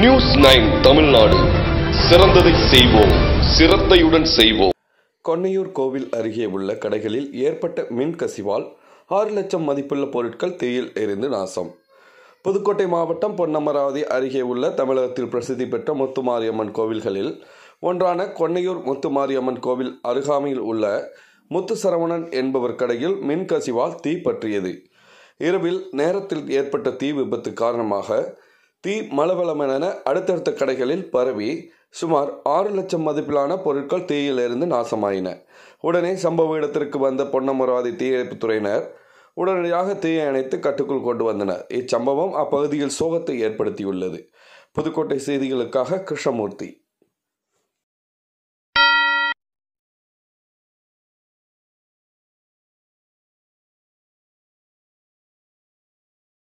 News nine Tamil Nadu. சிறந்ததை செய்வோம் சிறந்தையுடன் செய்வோம். கொன்னையூர் கோவில் அருகே உள்ள கடைகளில் ஏற்பட்ட மின் கசிவால் ஆறு லட்சம் மதிப்புள்ள பொருட்கள் தீயில் எரிந்து நாசம். புதுக்கோட்டை மாவட்டம் பொன்னமராவதி அருகே உள்ள தமிழகத்தில் பிரசித்தி பெற்ற முத்துமாரியம்மன் கோவில்களில் ஒன்றான கொன்னையூர் முத்துமாரியம்மன் கோவில் அருகாமையில் உள்ள முத்து சரவணன் என்பவர் கடையில் மின் கசிவால் தீ பற்றியது. இரவில் நேரத்தில் ஏற்பட்ட தீ விபத்து காரணமாக தீ மலவளமென அடுத்தடுத்த கடைகளில் பரவி சுமார் ஆறு லட்சம் மதிப்பிலான பொருட்கள் தீயிலிருந்து நாசமாயின. உடனே சம்பவ இடத்திற்கு வந்த பொன்னமராவதி தீயணைப்புத் துறையினர் உடனடியாக தீயை அணைத்து கட்டுக்குள் கொண்டு வந்தனர். இச்சம்பவம் அப்பகுதியில் சோகத்தை ஏற்படுத்தியுள்ளது. புதுக்கோட்டை செய்திகளுக்காக கிருஷ்ணமூர்த்தி.